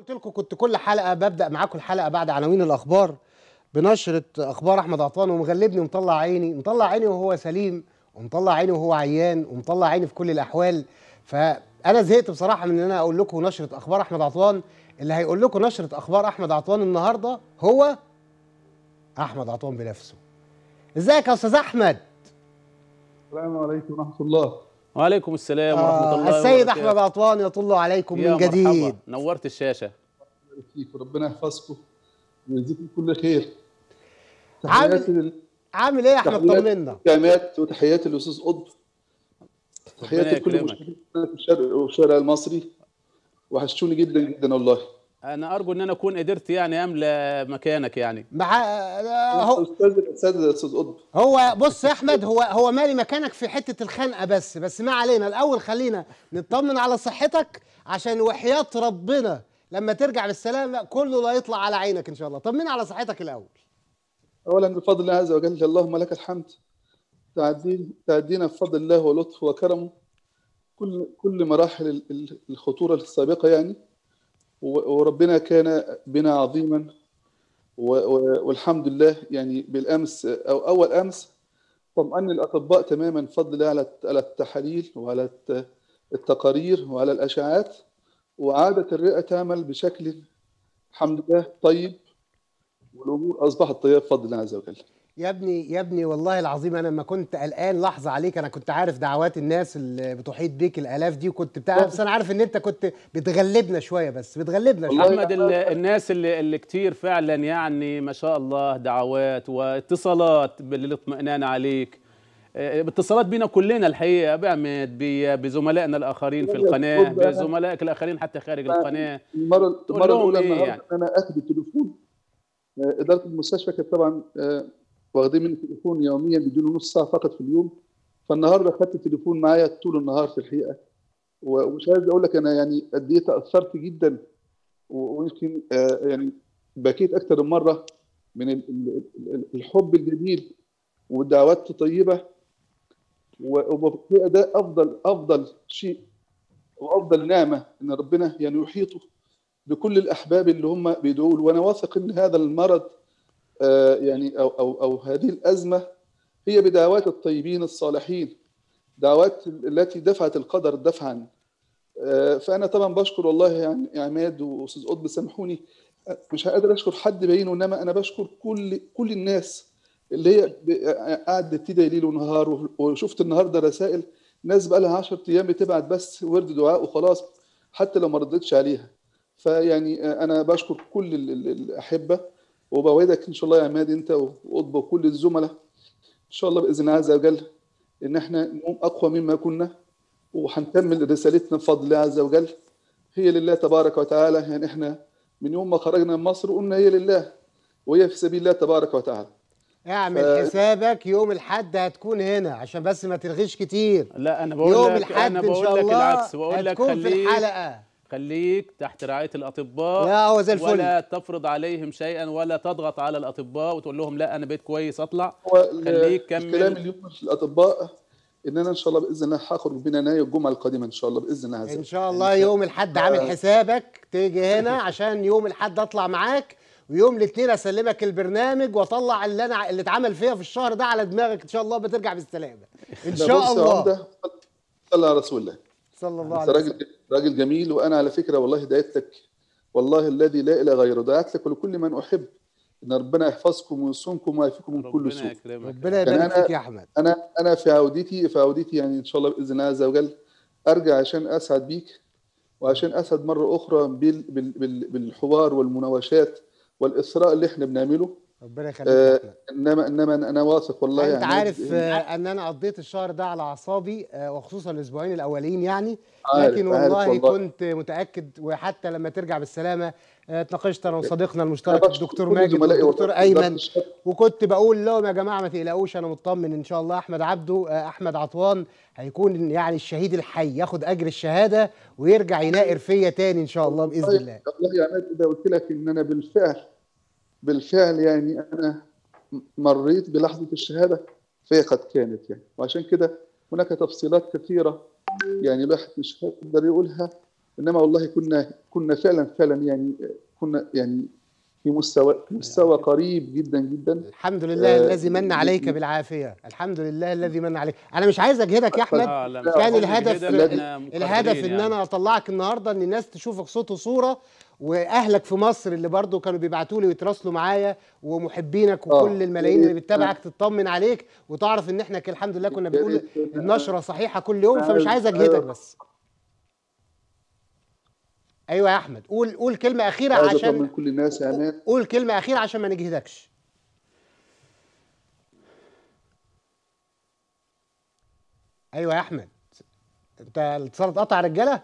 قلت لكم كنت كل حلقة ببدأ معاكم الحلقة بعد عناوين الأخبار بنشرة أخبار أحمد عطان ومغلبني ومطلع عيني مطلع عيني وهو سليم ومطلع عيني وهو عيان ومطلع عيني في كل الأحوال. فأنا زهقت بصراحة من إن أنا أقول لكم نشرة أخبار أحمد عطان. اللي هيقول لكم نشرة أخبار أحمد عطان النهارده هو أحمد عطان بنفسه. إزيك يا أستاذ أحمد؟ السلام عليكم ورحمة الله. وعليكم السلام ورحمة الله آه السيد وبركاته. احمد عطان يطل عليكم يا من جديد. مرحبا نورت فيك وربنا يحفظكم ويجزيكم كل خير. عامل- تحياتي لل- عامل إيه يا أحمد؟ تحيات طمنا. الجامعات وتحياتي للأستاذ قطب. تحياتي لكل في الشرق والشارع المصري. وحشتوني جدا جدا والله. أنا أرجو إن أنا أكون قدرت يعني أملى مكانك يعني. مع آه، هو أستاذ الاستاذ الأستاذ قطب. هو بص يا أحمد هو هو مالي مكانك في حتة الخنقة بس بس ما علينا. الأول خلينا نطمن على صحتك عشان وحياة ربنا. لما ترجع بالسلامة كله لا يطلع على عينك إن شاء الله. طمنا على صحتك الأول. اولا بفضل الله عز وجل اللهم لك الحمد. تعدين تعدينا بفضل الله ولطفه وكرمه. كل كل مراحل ال- ال- الخطورة السابقة يعني. وربنا كان بنا عظيما والحمد لله يعني بالأمس أو أول أمس طمأن الأطباء تماما بفضل الله على على التحاليل وعلى الت- التقارير وعلى الأشعاعات وعادت الرئة تعمل بشكل الحمد لله طيب والأمور أصبحت طيبة بفضل الله عز وجل. يا ابني يا ابني والله العظيم أنا لما كنت قلقان لحظة عليك أنا كنت عارف دعوات الناس اللي بتحيط بيك الآلاف دي وكنت بتاع بس أنا عارف إن أنت كنت بتغلبنا شوية بس بتغلبنا شوية ال- الناس اللي, اللي كتير فعلا يعني ما شاء الله دعوات واتصالات بالاطمئنان عليك آه، اتصالات بينا كلنا الحقيقة بعمد بزملائنا الآخرين في بقى. بزملائك الآخرين حتى خارج القناة المرة المرة الأولى إيه يعني؟ ان أنا اخد التليفون آه، إدارة المستشفى كانت طبعا آه، واخدين مني التليفون يوميا بيدوني نص ساعة فقط في اليوم. فالنهاردة خدت التليفون معايا طول النهار في الحقيقة. ومش عايز أقول لك أنا يعني قد إيه تأثرت جدا. ويمكن آه، يعني بكيت أكثر من مرة من ال- ال- ال- الحب الجميل والدعوات الطيبة. و- وبالحقيقه ده أفضل أفضل شيء وأفضل نعمة إن ربنا يعني يحيطه بكل الأحباب اللي هم بيدعوا له وأنا واثق إن هذا المرض يعني أو أو أو هذه الأزمة هي بدعوات الطيبين الصالحين دعوات التي دفعت القدر دفعا. آه، فأنا طبعا بشكر والله يعني عماد وأستاذ قطب سامحوني. آه، مش هقدر أشكر حد بعينه إنما أنا بشكر كل كل الناس اللي هي قعدت تدعي ليل ونهار. وشفت النهارده رسائل ناس بقى لها 10 أيام بتبعت بس ورد دعاء وخلاص حتى لو ما ردتش عليها. فيعني آه، أنا بشكر كل ال- ال- الأحبة. وبوعدك إن شاء الله يا عماد أنت وقطب وكل الزملاء. إن شاء الله بإذن الله عز وجل إن إحنا نقوم أقوى مما كنا وهنكمل رسالتنا بفضل الله عز وجل. هي لله تبارك وتعالى. يعني إحنا من يوم ما خرجنا من مصر قلنا هي لله وهي في سبيل الله تبارك وتعالى. اعمل ف- حسابك يوم الحد هتكون هنا عشان بس ما ترغيش كتير. لا أنا بقول يوم لك الحد أنا إن بقول شاء لك الله العكس بقول لك هتكون في خليك الحلقة. خليك تحت رعاية الأطباء لا هو زي الفل. ولا تفرض عليهم شيئا ولا تضغط على الأطباء وتقول لهم لا أنا بقيت كويس ال- خليك كمل. الكلام اليوم للاطباء إن أنا إن شاء الله بإذن الله هخرج بين يناير الجمعة القادمة إن شاء الله بإذن الله عز وجل ان شاء الله يوم الحد عامل حسابك تيجي هنا عشان يوم الحد أطلع معاك ويوم الاثنين أسلمك البرنامج وأطلع اللي أنا اللي اتعمل فيها في الشهر ده على دماغك إن شاء الله بترجع بالسلامه إن شاء الله. صلى على رسول الله. صلى الله عليه وسلم. راجل جميل وأنا على فكرة والله دعيت لك والله الذي لا إله غيره. دعيت لك ولكل من أحب. إن ربنا يحفظكم ويصونكم ويعافيكم من كل ربنا سوء. يكرمك. ربنا كان يبارك أنا- فيك يا أحمد. أنا أنا في عودتي في عودتي يعني إن شاء الله بإذن الله عز وجل أرجع عشان أسعد بيك وعشان أسعد مرة أخرى بال بال بال بالحوار والمناوشات والإثراء اللي إحنا بنعمله. ربنا يخليك آه انما إنما أنا واثق والله أنت يعني عارف آه، إن أنا قضيت الشهر ده على أعصابي آه، وخصوصا الأسبوعين الأولين يعني. عارف- لكن عارف والله, والله. كنت متأكد وحتى لما ترجع بالسلامة آه، اتناقشت أنا وصديقنا المشترك الدكتور ماجد والدكتور والله. أيمن. وكنت بقول لهم يا جماعة ما تقلقوش أنا مطمن إن شاء الله أحمد عبده آه، أحمد عطوان هيكون يعني الشهيد الحي ياخد أجر الشهادة ويرجع يناقر فيا تاني إن شاء الله بإذن الله. والله يا عماد اذا قلت لك إن أنا بالفعل بالفعل يعني أنا مريت بلحظة الشهادة فهي قد كانت يعني. وعشان كده هناك تفصيلات كثيرة يعني الواحد مش هيقدر يقولها إنما والله كنا كنا فعلا فعلا يعني كنا يعني في مستوى في مستوى قريب جدا جدا الحمد لله آه، الذي من عليك بالعافية الحمد لله الذي من عليك أنا مش عايز أجهدك يا أحمد آه، كان الهدف الهدف مقدرين إن يعني. أنا أطلعك النهارده إن الناس تشوفك صوت وصورة وأهلك في مصر اللي برضو كانوا بيبعتوا لي ويتراسلوا معايا ومحبينك آه. وكل الملايين اللي بتتابعك تطمن عليك وتعرف إن إحنا ك- الحمد لله كنا بنقول ريت. النشرة صحيحة كل يوم فمش عايز أجهدك بس أيوه يا أحمد. قول قول كلمة أخيرة عايز عشان اطمن كل الناس يا عماد قول كلمة أخيرة عشان ما نجهدكش. أيوه يا أحمد. أنت الاتصال اتقطع يا رجالة؟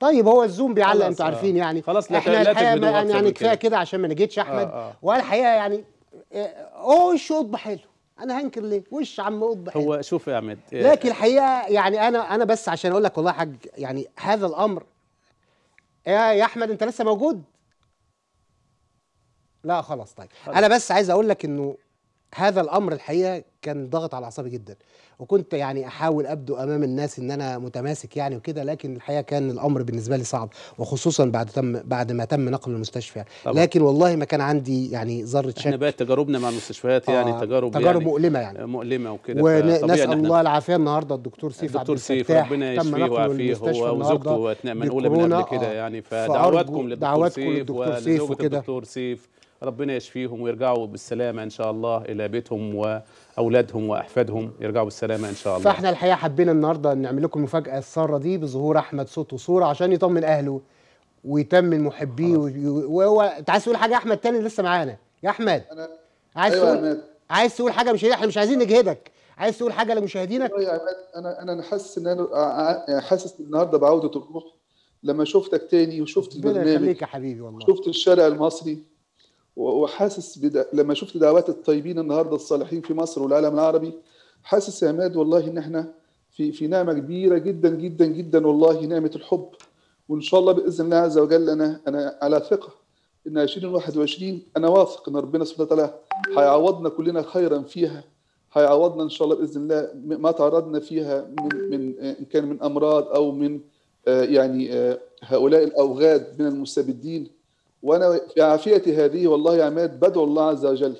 طيب هو الزوم بيعلق أنتوا آه. عارفين يعني. خلاص، إحنا الحقيقة يعني من كفاية كده. عشان ما نجيتش أحمد. آه، آه. والحقيقة يعني آه، هو وش قطب حلو أنا هنكر ليه؟ وش عم قطب حلو هو شوف يا عماد لكن الحقيقة يعني أنا أنا بس عشان أقول لك والله يا حاج يعني هذا الأمر يا يا أحمد أنت لسه موجود لا خلاص طيب. أنا بس عايز أقول لك إنه هذا الأمر الحقيقة كان ضغط على أعصابي جدا وكنت يعني أحاول أبدو أمام الناس إن أنا متماسك يعني وكده لكن الحقيقة كان الأمر بالنسبة لي صعب وخصوصا بعد تم بعد ما تم نقل المستشفى يعني. طبعا. لكن والله ما كان عندي يعني ذرة إحنا شك بقت تجاربنا مع المستشفيات يعني آه، تجارب تجارب يعني مؤلمة يعني مؤلمة وكده ونسأل الله العافية النهارده الدكتور سيف عبد الدكتور سيف ربنا يشفيه ويعافيه هو وزوجته اتنقل منقوله من قبل كده آه. يعني فأرجو فدعواتكم للدكتور سيف للدكتور سيف ولزوجة وكده. الدكتور سيف ربنا يشفيهم ويرجعوا بالسلامة إن شاء الله إلى بيتهم وأولادهم وأحفادهم. يرجعوا بالسلامة إن شاء الله. فإحنا الحقيقة حبينا النهارده نعمل لكم المفاجاه السارة دي بظهور أحمد صوت وصورة عشان يطمن أهله ويطمن محبيه وهو أنت عايز تقول حاجة يا أحمد تاني؟ لسه معانا. يا أحمد. أنا عايز يا تقول عماد. عايز تقول حاجة مش إحنا مش عايزين نجهدك. عايز تقول حاجة لمشاهدينك؟ والله يا عماد. أنا أنا حاسس إن أنا ع- ع- حاسس النهارده بعودة الروح. لما شفتك تاني وشفت ربنا البرنامج يخليك يا حبيبي والله. شفت الشارع المصري وحاسس بدا لما شفت دعوات الطيبين النهارده الصالحين في مصر والعالم العربي حاسس يا عماد والله إن إحنا في في نعمة كبيرة جدا جدا جدا والله نعمة الحب. وإن شاء الله بإذن الله عز وجل أنا أنا على ثقة إن 2021 أنا واثق إن ربنا سبحانه وتعالى هيعوضنا كلنا خيرا فيها. هيعوضنا إن شاء الله بإذن الله ما تعرضنا فيها من من إن كان من أمراض أو من آه، يعني آه، هؤلاء الأوغاد من المستبدين. وأنا في عافيه هذه والله يا عماد بدعو الله عز وجل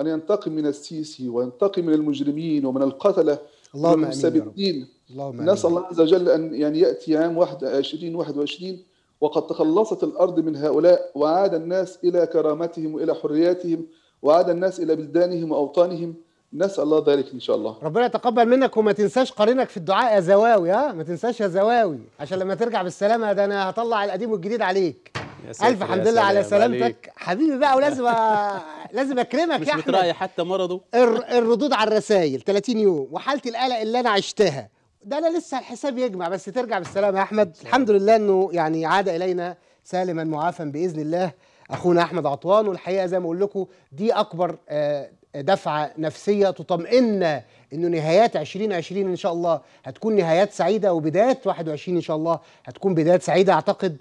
أن ينتقم من السيسي وينتقم من المجرمين ومن القتلة اللهم المستبدين اللهم نسأل الله عز وجل أن يعني يأتي عام 2021 وقد تخلصت الأرض من هؤلاء وعاد الناس إلى كرامتهم وإلى حرياتهم وعاد الناس إلى بلدانهم وأوطانهم. نسأل الله ذلك إن شاء الله. ربنا يتقبل منك وما تنساش قرينك في الدعاء يا زواوي ها؟ ما تنساش يا زواوي. عشان لما ترجع بالسلامة ده أنا هطلع القديم والجديد عليك. ألف يا حمد لله على. سلامتك. حبيبي بقى ولازم أ... لازم أكرمك مش يا أحمد. بتراعي حتى مرضه؟ الر... الردود على الرسائل 30 يوم. وحاله القلق اللي أنا عشتها. ده أنا لسه الحساب يجمع بس ترجع بالسلامه يا أحمد. الحمد لله إنه يعني عاد إلينا سالما معافا بإذن الله. أخونا أحمد عطوان والحقيقة زي ما أقول لكم دي أكبر آه، دفعة نفسية تطمئننا إنه نهايات 2020 إن شاء الله هتكون نهايات سعيدة وبدايات 21 إن شاء الله هتكون بدايات سعيدة. أعتقد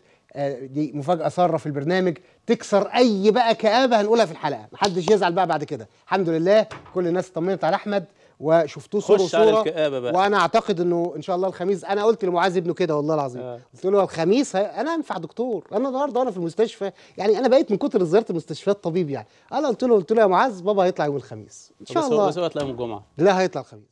دي مفاجأة ساره في البرنامج. تكسر أي بقى كآبة هنقولها في الحلقة. محدش يزعل بقى بعد كده. الحمد لله كل الناس اطمنت على أحمد وشفتوه صورة خش على وصورة. وأنا أعتقد إنه إن شاء الله الخميس أنا قلت لمعاذ ابنه كده والله العظيم. آه. قلت له الخميس أنا أنفع دكتور. أنا النهارده وأنا في المستشفى يعني أنا بقيت من كتر زيارة المستشفيات طبيب يعني. أنا قلت له قلت له يا معاذ بابا هيطلع يوم الخميس. إن شاء الله. بس هو هتلاقيهم الجمعة. لا هيطلع الخميس.